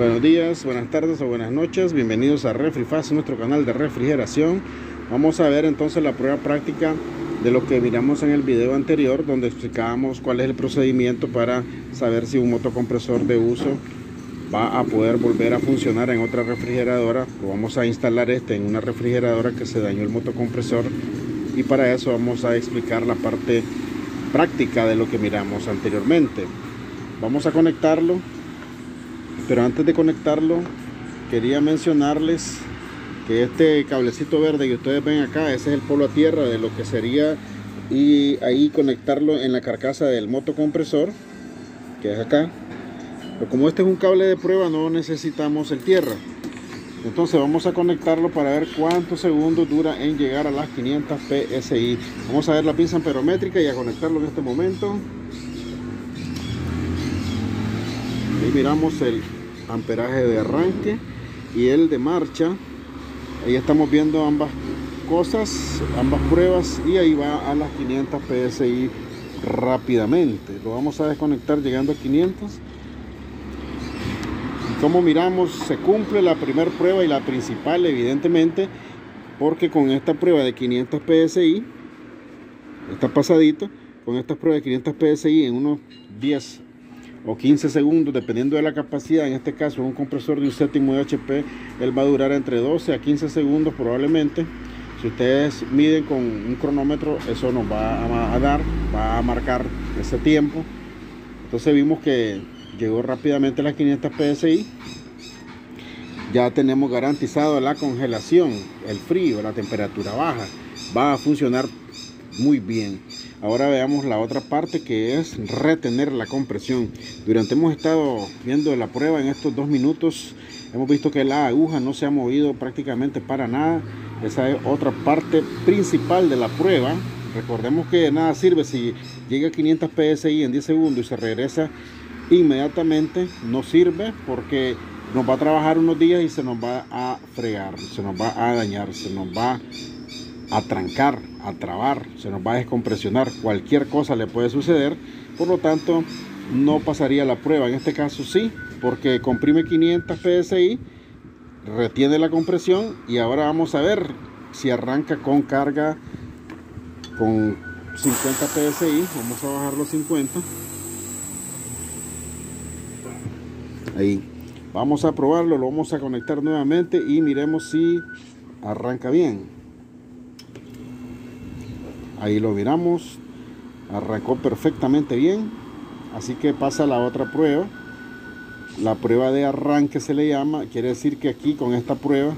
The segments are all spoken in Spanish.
Buenos días, buenas tardes o buenas noches, bienvenidos a RefriFast, nuestro canal de refrigeración. Vamos a ver entonces la prueba práctica de lo que miramos en el video anterior, donde explicábamos cuál es el procedimiento para saber si un motocompresor de uso va a poder volver a funcionar en otra refrigeradora. vamos a instalar este en una refrigeradora que se dañó el motocompresor y para eso vamos a explicar la parte práctica de lo que miramos anteriormente. Vamos a conectarlo pero antes de conectarlo quería mencionarles que este cablecito verde que ustedes ven acá ese es el polo a tierra de lo que sería y ahí conectarlo en la carcasa del motocompresor que es acá. Pero como este es un cable de prueba no necesitamos el tierra. Entonces vamos a conectarlo para ver cuántos segundos dura en llegar a las 500 PSI vamos a ver la pinza amperométrica y a conectarlo en este momento ahí miramos el amperaje de arranque y el de marcha. Ahí estamos viendo ambas cosas ambas pruebas y ahí va a las 500 psi rápidamente. Lo vamos a desconectar llegando a 500 y como miramos se cumple la primera prueba y la principal evidentemente porque con esta prueba de 500 psi está pasadito con esta prueba de 500 psi en unos 10 o 15 segundos, dependiendo de la capacidad. En este caso, un compresor de un séptimo de HP, él va a durar entre 12 a 15 segundos probablemente. Si ustedes miden con un cronómetro, eso nos va a, dar, va a marcar ese tiempo. Entonces vimos que llegó rápidamente las 500 PSI. Ya tenemos garantizado la congelación, el frío, la temperatura baja. Va a funcionar muy bien. Ahora veamos la otra parte que es retener la compresión. Durante hemos estado viendo la prueba en estos dos minutos, hemos visto que la aguja no se ha movido prácticamente para nada. Esa es otra parte principal de la prueba. Recordemos que nada sirve si llega a 500 PSI en 10 segundos y se regresa inmediatamente. No sirve porque nos va a trabajar unos días y se nos va a fregar, se nos va a dañar, se nos va a trancar, a trabar, se nos va a descompresionar, cualquier cosa le puede suceder, por lo tanto no pasaría la prueba, en este caso sí, porque comprime 500 PSI, retiene la compresión y ahora vamos a ver si arranca con carga con 50 PSI, vamos a bajar los 50, ahí, vamos a probarlo, lo vamos a conectar nuevamente y miremos si arranca bien ahí lo miramos arrancó perfectamente bien así que pasa la otra prueba. La prueba de arranque se le llama quiere decir que aquí con esta prueba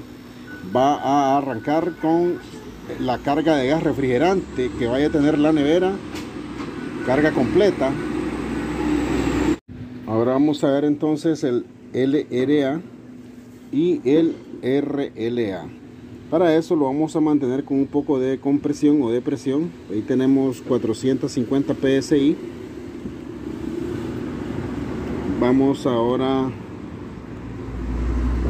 va a arrancar con la carga de gas refrigerante que vaya a tener la nevera carga completa. Ahora vamos a ver entonces el LRA y el RLA para eso lo vamos a mantener con un poco de compresión o de presión. Ahí tenemos 450 PSI. Vamos ahora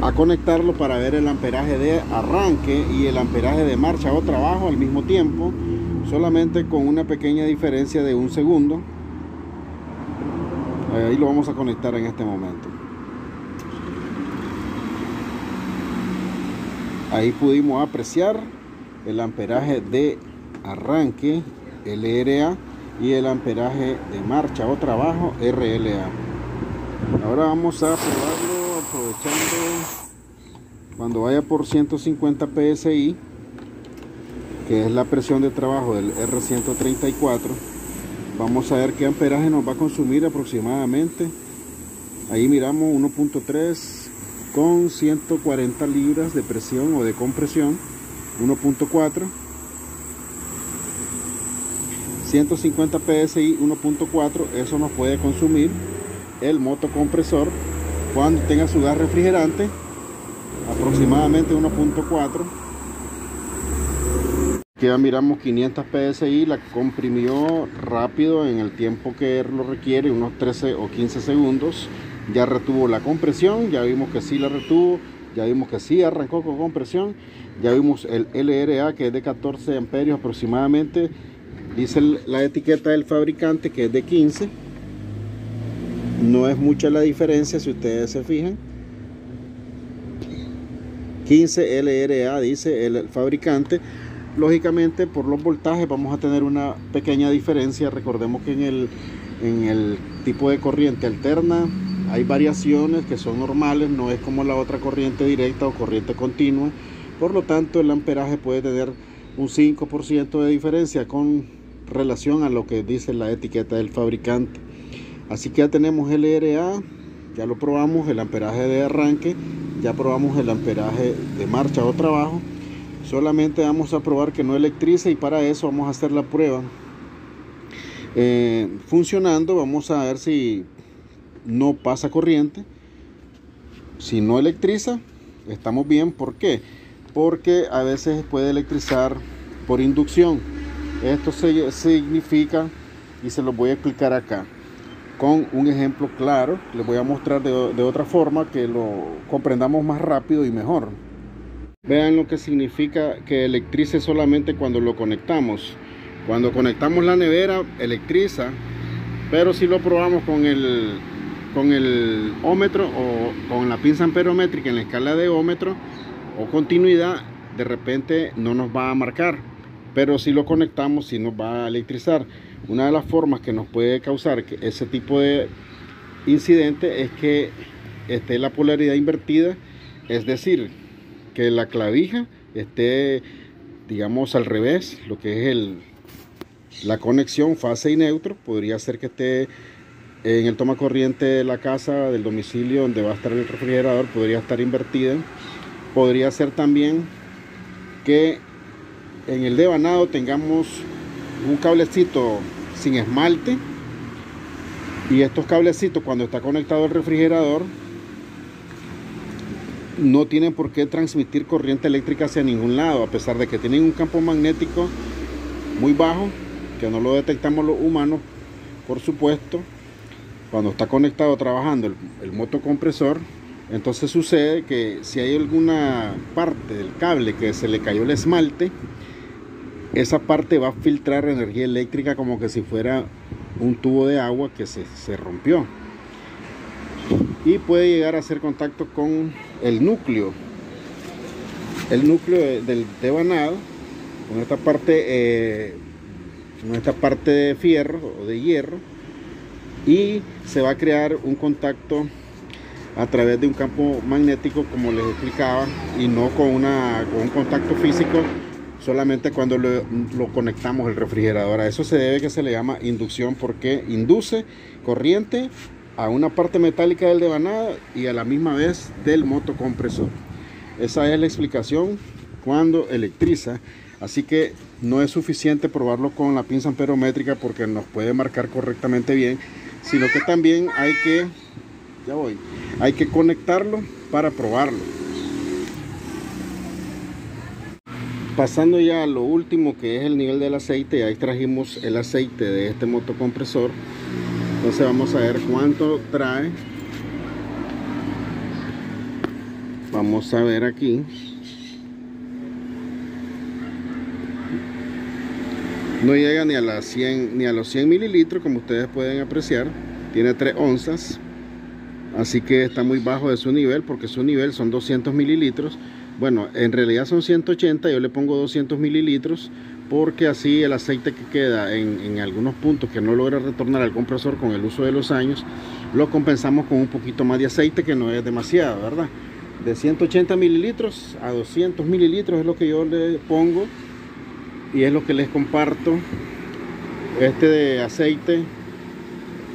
a conectarlo para ver el amperaje de arranque y el amperaje de marcha o trabajo al mismo tiempo, solamente con una pequeña diferencia de un segundo. Ahí lo vamos a conectar en este momento. Ahí pudimos apreciar el amperaje de arranque LRA y el amperaje de marcha o trabajo RLA. Ahora vamos a probarlo aprovechando cuando vaya por 150 PSI, que es la presión de trabajo del R134. Vamos a ver qué amperaje nos va a consumir aproximadamente. Ahí miramos 1.3 con 140 libras de presión o de compresión 1.4 150 psi 1.4 eso nos puede consumir el motocompresor cuando tenga su gas refrigerante aproximadamente 1.4 aquí ya miramos 500 psi la comprimió rápido en el tiempo que lo requiere unos 13 o 15 segundos ya retuvo la compresión, ya vimos que sí la retuvo, ya vimos que sí arrancó con compresión, ya vimos el LRA que es de 14 amperios aproximadamente, dice la etiqueta del fabricante que es de 15, no es mucha la diferencia si ustedes se fijan, 15 LRA dice el fabricante. Lógicamente por los voltajes vamos a tener una pequeña diferencia. Recordemos que en el en el tipo de corriente alterna hay variaciones que son normales no es como la otra corriente directa o corriente continua. Por lo tanto el amperaje puede tener un 5% de diferencia con relación a lo que dice la etiqueta del fabricante. Así que ya tenemos LRA ya lo probamos el amperaje de arranque ya probamos el amperaje de marcha o trabajo. Solamente vamos a probar que no electriza y para eso vamos a hacer la prueba. Eh, funcionando vamos a ver si no pasa corriente si no electriza estamos bien ¿por qué? porque a veces puede electrizar por inducción esto significa y se lo voy a explicar acá con un ejemplo claro. Les voy a mostrar de, otra forma que lo comprendamos más rápido y mejor. Vean lo que significa que electrice solamente cuando lo conectamos. Cuando conectamos la nevera, electriza, pero si lo probamos con el, con el ómetro o con la pinza amperométrica en la escala de ómetro o continuidad, de repente no nos va a marcar. Pero si lo conectamos, sí nos va a electrizar. Una de las formas que nos puede causar ese tipo de incidente es que esté la polaridad invertida, es decir, que la clavija esté, digamos, al revés, lo que es el, la conexión fase y neutro, podría ser que esté en el toma corriente de la casa, del domicilio donde va a estar el refrigerador, podría estar invertida. Podría ser también que en el devanado tengamos un cablecito sin esmalte y estos cablecitos cuando está conectado al refrigerador no tienen por qué transmitir corriente eléctrica hacia ningún lado a pesar de que tienen un campo magnético muy bajo que no lo detectamos los humanos por supuesto cuando está conectado trabajando el, el motocompresor entonces sucede que si hay alguna parte del cable que se le cayó el esmalte esa parte va a filtrar energía eléctrica como que si fuera un tubo de agua que se, rompió. Y puede llegar a hacer contacto con el núcleo. El núcleo del devanado con esta parte eh, con esta parte de fierro o de hierro y se va a crear un contacto a través de un campo magnético como les explicaba y no con, una, con un contacto físico solamente cuando lo, conectamos el refrigerador. A eso se debe que se le llama inducción porque induce corriente a una parte metálica del devanado y a la misma vez del motocompresor. Esa es la explicación cuando electriza. Así que no es suficiente probarlo con la pinza amperométrica porque nos puede marcar correctamente bien, sino que también hay que, ya voy, hay que conectarlo para probarlo. pasando ya a lo último que es el nivel del aceite ahí trajimos el aceite de este motocompresor. Entonces vamos a ver cuánto trae. Vamos a ver aquí no llega ni a las 100 ni a los 100 mililitros como ustedes pueden apreciar. Tiene 3 onzas. Así que está muy bajo de su nivel porque su nivel son 200 mililitros. Bueno, en realidad son 180, yo le pongo 200 mililitros porque así el aceite que queda en, algunos puntos que no logra retornar al compresor con el uso de los años, lo compensamos con un poquito más de aceite que no es demasiado, ¿verdad? De 180 mililitros a 200 mililitros es lo que yo le pongo y es lo que les comparto. Este de aceite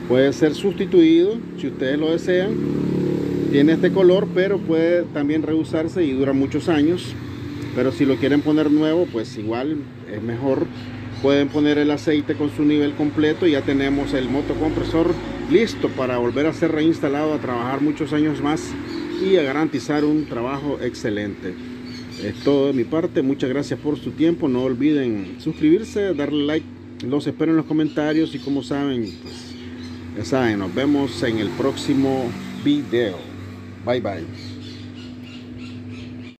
puede ser sustituido si ustedes lo desean. Tiene este color pero puede también reusarse y dura muchos años. Pero si lo quieren poner nuevo pues igual es mejor. Pueden poner el aceite con su nivel completo y ya tenemos el motocompresor listo para volver a ser reinstalado a trabajar muchos años más y a garantizar un trabajo excelente es todo de mi parte muchas gracias por su tiempo no olviden suscribirse darle like los espero en los comentarios y como saben pues, ya saben nos vemos en el próximo video Bye bye.